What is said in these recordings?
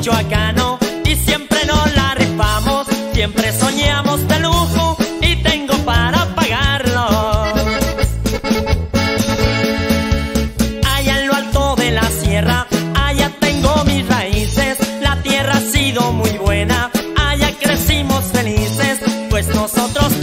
michoacano y siempre nos la rifamos, siempre soñamos de lujo y tengo para pagarlo. Allá en lo alto de la sierra, allá tengo mis raíces, la tierra ha sido muy buena, allá crecimos felices, pues nosotros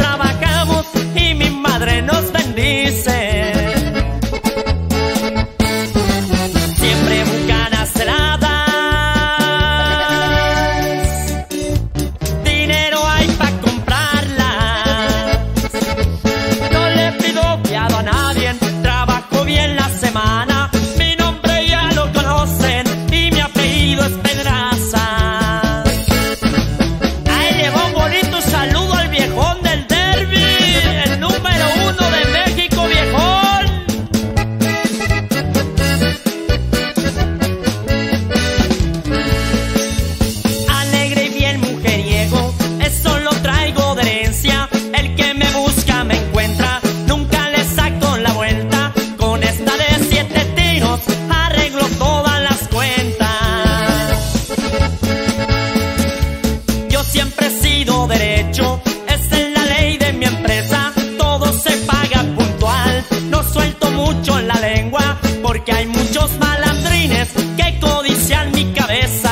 cabeça.